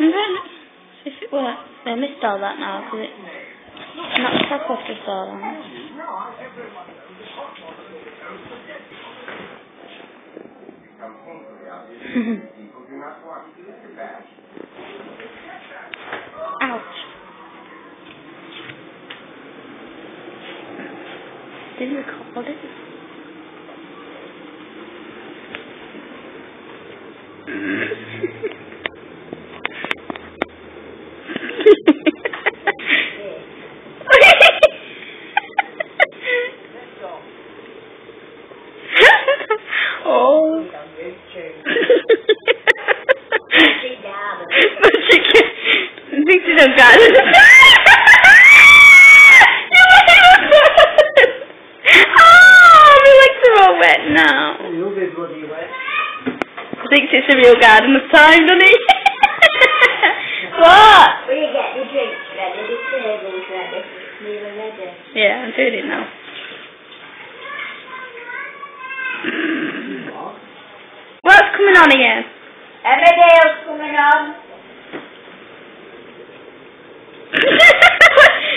if it works. I missed all that now because it knocked top off the all that. Ouch. Didn't record it. Oh. but she can, I think she done got it. oh, my legs are wet now. You'll be bloody wet. Thinks it's a real garden of time, doesn't he? what? You get the drinks ready, the tables ready, nearly ready? Yeah, I'm doing it now. Coming on again? Emmerdale's coming on.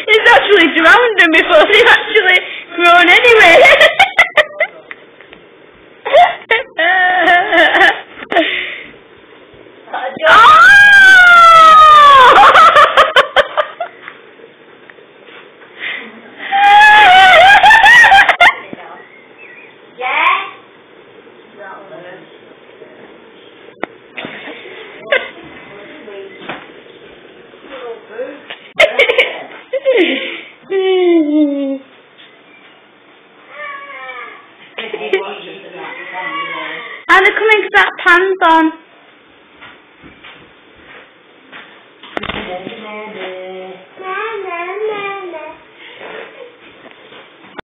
it's actually drowned them before they've actually grown anyway. and they're coming to that pan's on.